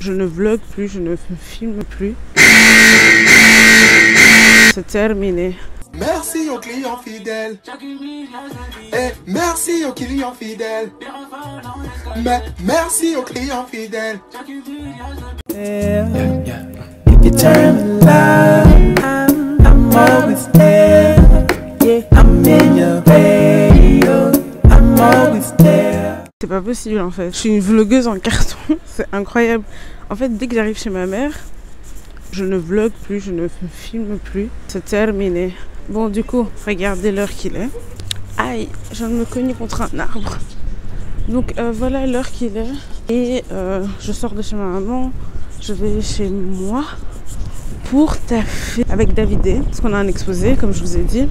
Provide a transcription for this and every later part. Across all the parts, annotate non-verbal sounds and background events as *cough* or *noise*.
Je ne vlog plus, je ne filme plus. C'est terminé. Merci aux clients fidèles. Et merci aux clients fidèles. Mais merci aux clients fidèles. Pas possible en fait. Je suis une vlogueuse en carton. *laughs* C'est incroyable. En fait, dès que j'arrive chez ma mère, je ne vlog plus, je ne filme plus. C'est terminé. Bon, du coup, regardez l'heure qu'il est. Aïe, je me cogner contre un arbre. Donc euh, voilà l'heure qu'il est. Et euh, je sors de chez ma maman. Je vais chez moi pour taffer avec Davidé, parce qu'on a un exposé, comme je vous ai dit.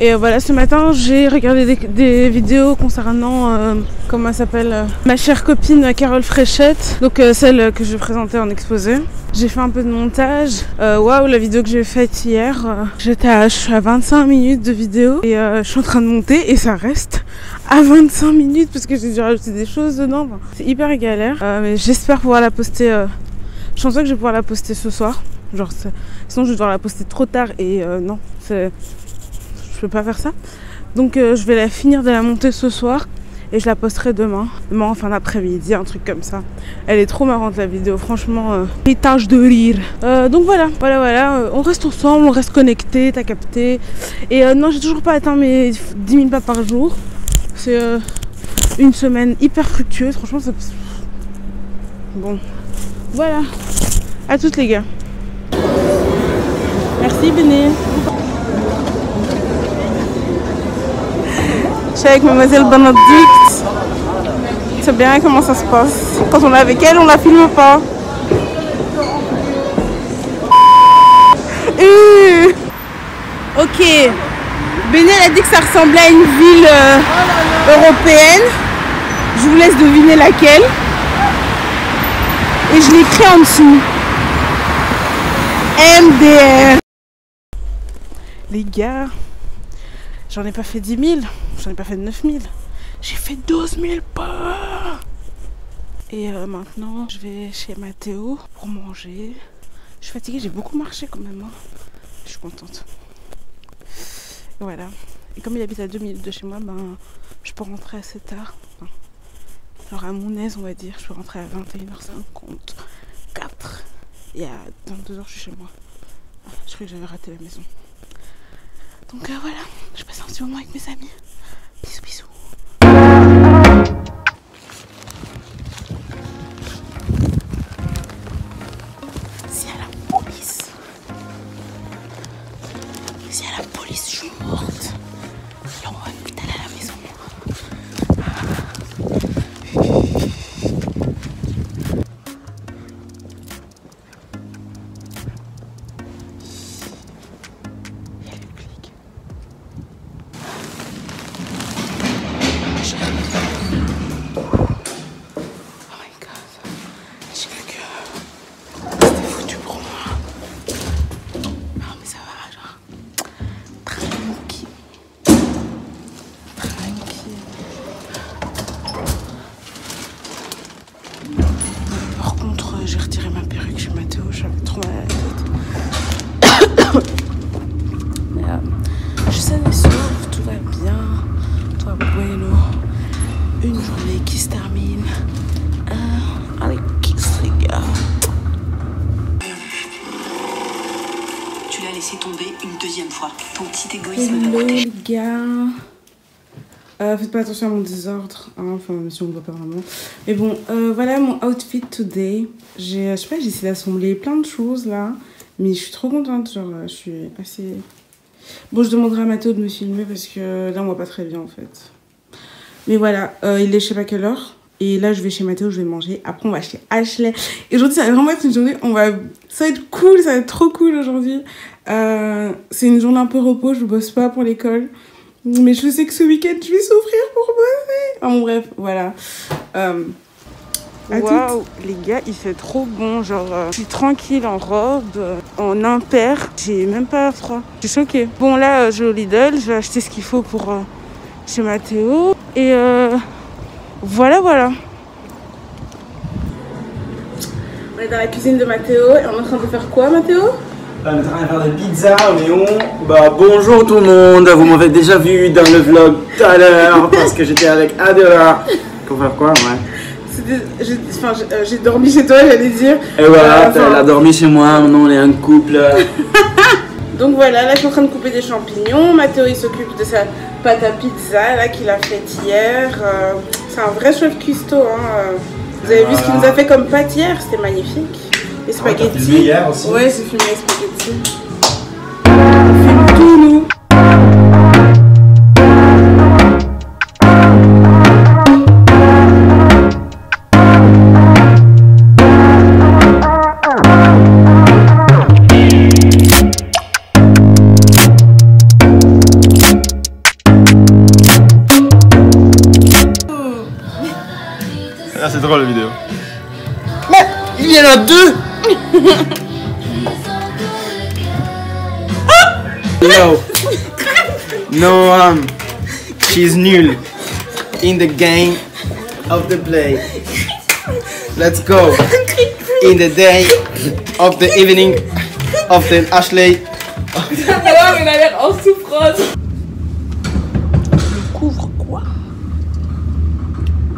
Et voilà, ce matin, j'ai regardé des, vidéos concernant, euh, comment elle s'appelle, euh, ma chère copine Carole Fréchette, donc euh, celle que je présentais en exposé. J'ai fait un peu de montage. Waouh, la vidéo que j'ai faite hier, j'étais à, je suis à 25 minutes de vidéo et je suis en train de monter et ça reste à 25 minutes parce que j'ai dû rajouter des choses dedans. C'est hyper galère, mais j'espère pouvoir la poster. je pense que je vais pouvoir la poster ce soir. Genre, sinon je vais devoir la poster trop tard et euh, non, je peux pas faire ça. Donc euh, je vais la finir de la monter ce soir et je la posterai demain, demain en fin d'après-midi, un truc comme ça. Elle est trop marrante la vidéo, franchement, euh, pétage de rire. Euh, donc voilà, voilà, voilà, on reste ensemble, on reste connectés, t'as capté. Et non, j'ai toujours pas atteint mes 10 000 pas par jour. C'est une semaine hyper fructueuse, franchement. Bon, voilà. À toutes les gars. Je suis avec mademoiselle Benedict. C'est bien comment ça se passe. Quand on est avec elle, on la filme pas. Euh. Ok. Béné elle a dit que ça ressemblait à une ville euh, européenne. Je vous laisse deviner laquelle. Et je l'ai écrit en dessous. MDR. Les gars, j'en ai pas fait 10 000, j'en ai pas fait 9 000. J'ai fait 12 000 pas. Et euh, maintenant, je vais chez Mathéo pour manger. Je suis fatiguée, j'ai beaucoup marché quand même. hein. Je suis contente. Et voilà. Et comme il habite à 2 minutes de chez moi, ben, je peux rentrer assez tard. Enfin, genre à mon aise, on va dire. Je peux rentrer à 21h54. Et à 22h, je suis chez moi. Ah, Je croyais que j'avais raté la maison. Donc euh, voilà, je passe un petit moment avec mes amis. J'ai retiré ma perruque chez Mathéo, j'avais trop mal à la tête. Mais euh, je savais sauve, tout va bien. Toi, bueno. Une journée qui se termine. Euh, allez, kiss les gars. Tu l'as laissé tomber une deuxième fois. Ton petit égoïsme Hello coûter les gars. Euh, faites pas attention à mon désordre, hein, enfin si on ne voit pas vraiment. Mais bon, euh, voilà mon outfit today. J'ai, je sais pas, j'ai essayé d'assembler plein de choses là, mais je suis trop contente, genre euh, je suis assez... Bon, je demanderai à Mathéo de me filmer parce que là on voit pas très bien en fait. Mais voilà, euh, il est je sais pas quelle heure. Et là, je vais chez Mathéo, je vais manger. Après, on va chez Ashley. Et aujourd'hui, ça va vraiment être une journée. On va... Ça va être cool, ça va être trop cool aujourd'hui. Euh, c'est une journée un peu repos, je bosse pas pour l'école. Mais je sais que ce week-end, je vais souffrir pour bosser. Enfin bon, bref, voilà. Euh, Waouh, les gars, il fait trop bon. Genre, euh, je suis tranquille en robe, euh, en impair. J'ai même pas froid. Je suis choquée. Bon, là, je vais au Lidl. Je vais acheter ce qu'il faut pour chez Mathéo. Et euh, voilà, voilà. On est dans la cuisine de Mathéo et on est en train de faire quoi, Mathéo? On est en train de faire des pizzas au néon. Bah bonjour tout le monde, vous m'avez déjà vu dans le vlog tout à l'heure *laughs* parce que j'étais avec Adela. Pour faire quoi ouais? J'ai enfin, euh, j'ai dormi chez toi, j'allais dire. Et voilà, Euh, elle a dormi chez moi, maintenant on est un couple. *laughs* Donc voilà, là je suis en train de couper des champignons. Mathéo il s'occupe de sa pâte à pizza là qu'il a faite hier. Euh, c'est un vrai chef cuistot. Hein. euh. Vous avez vu ce qu'il nous a fait comme pâte hier? C'était magnifique. Les spaghettis. filmé hier aussi. Ouais, c'est filmé les spaghettis. On filme tout nous. Ah, c'est drôle la vidéo. Il y en a deux No. *laughs* No, um, she's nulle in the game of the play. Let's go. In the day of the evening of the Ashley. Le couvre quoi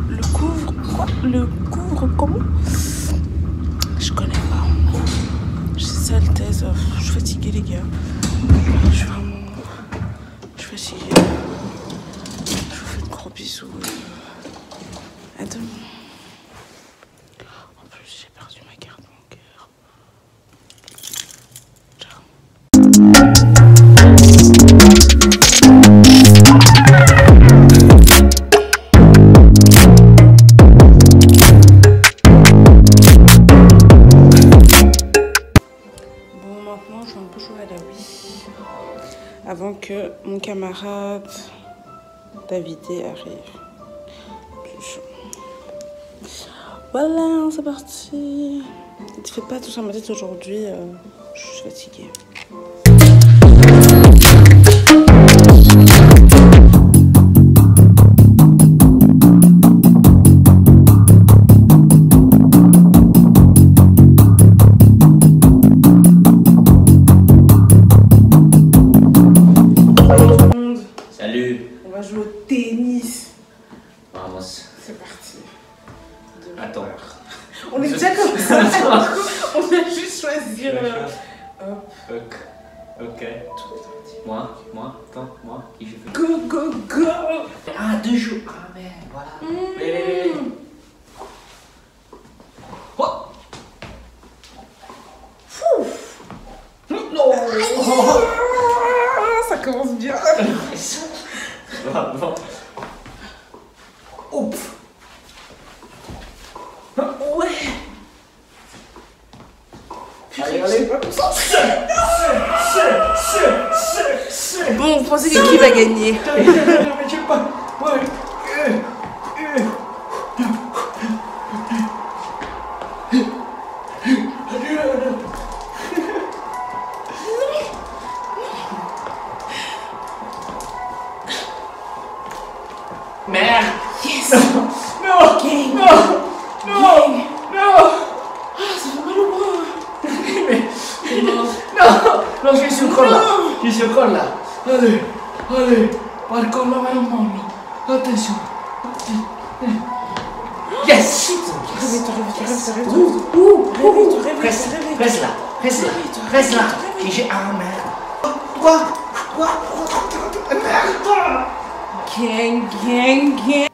Le couvre quoi Le camarade Davidé arrive. Voilà, c'est parti. Ne fais pas tout ça ma tête aujourd'hui. euh, je suis fatiguée. Moi, moi, attends, moi, qui je fais Go, go, go. Ah, deux jours. Ah, mais voilà. Mmh. Allez, allez, allez. Oh. Ah, ça commence bien. Bravo. Ouf. Ouais. Allez, allez. Bon, vous pensez que qui va gagner? Merde. Yes. Non. Gang. Non. Non. Non. Ah, ça fait mal au bras. Non. Je suis sur col là. Je suis sur col là. Allez. Allez. Par contre, main en main. Attention. Yes. Ouh, ouh, ouh. réveille-toi, Reste, là, reste là, reste là. Et j'ai un merde. Quoi Quoi Merde Gang, gang, gang.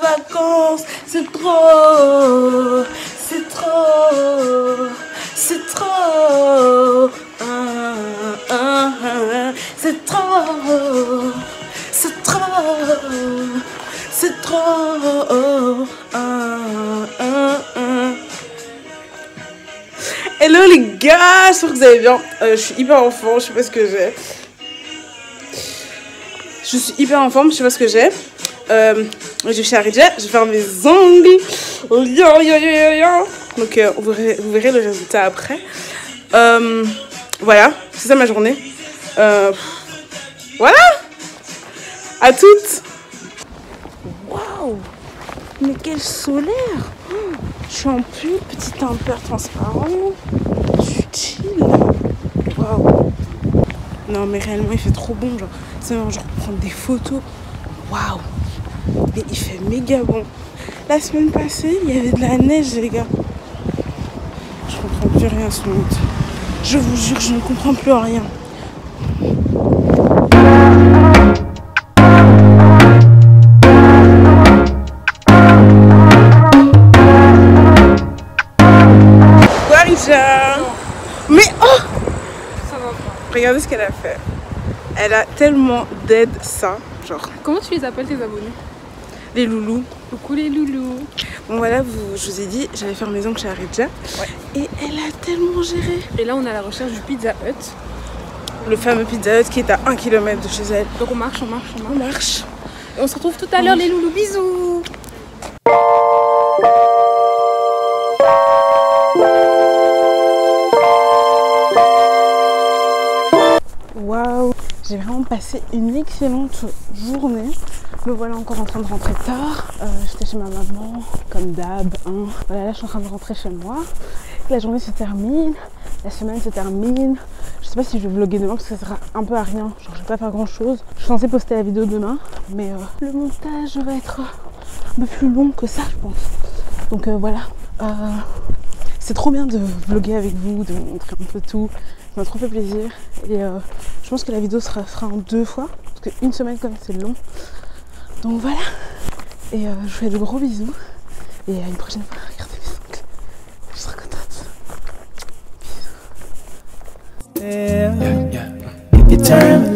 Vacances, c'est trop, c'est trop, c'est trop, c'est trop, c'est trop, c'est trop. Hello les gars, j'espère que vous allez bien. Euh, je suis hyper en forme, je sais pas ce que j'ai. Je suis hyper en forme, je sais pas ce que j'ai. Euh, je chez Aridja, je vais faire mes ongles. Donc euh, vous, verrez, vous verrez le résultat après. Euh, voilà, c'est ça ma journée. Euh, voilà À toutes Waouh quel solaire Je suis en pull, petit temper transparent. Je suis. Waouh. Non mais réellement il fait trop bon. Genre, c'est genre prendre des photos. Waouh. Et il fait méga bon. La semaine passée, il y avait de la neige les gars. Je comprends plus rien à ce monde. Je vous jure, je ne comprends plus rien. Mais oh Regardez ce qu'elle a fait. Elle a tellement d'aide ça. Genre, Comment tu les appelles tes abonnés? Les loulous. Coucou les loulous. Bon voilà, vous, je vous ai dit, j'allais faire mes ongles chez Aridja. Et elle a tellement géré. Et là on est à la recherche du Pizza Hut. Le fameux Pizza Hut qui est à 1 km de chez elle. Donc on marche, on marche, on marche. On marche. Et on se retrouve tout à l'heure les loulous. Bisous Waouh J'ai vraiment passé une excellente journée. Me voilà encore en train de rentrer tard. Euh, J'étais chez ma maman, comme d'hab. hein. Voilà, là je suis en train de rentrer chez moi. La journée se termine, la semaine se termine. Je sais pas si je vais vlogger demain parce que ça sera un peu à rien. Genre je vais pas faire grand chose. Je suis censée poster la vidéo demain, mais euh, le montage va être un peu plus long que ça, je pense. Donc euh, voilà. C'est trop bien de vlogger avec vous, de vous montrer un peu tout. Ça m'a trop fait plaisir. Et je pense que la vidéo sera, sera en deux fois. Parce qu'une semaine comme c'est long. Donc voilà. Et euh, je vous fais de gros bisous. Et à une prochaine fois. Regardez mes ongles. Je serai contente. Turn